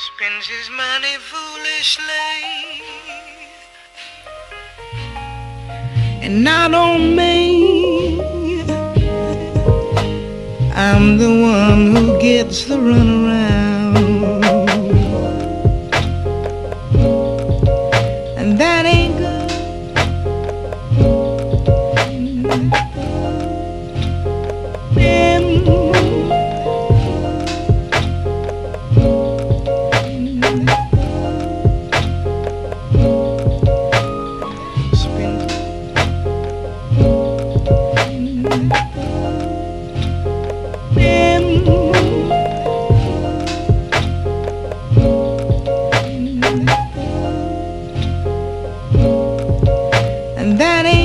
spends his money foolishly. And not on me, I'm the one who gets the runaround. And that ain't and that ain't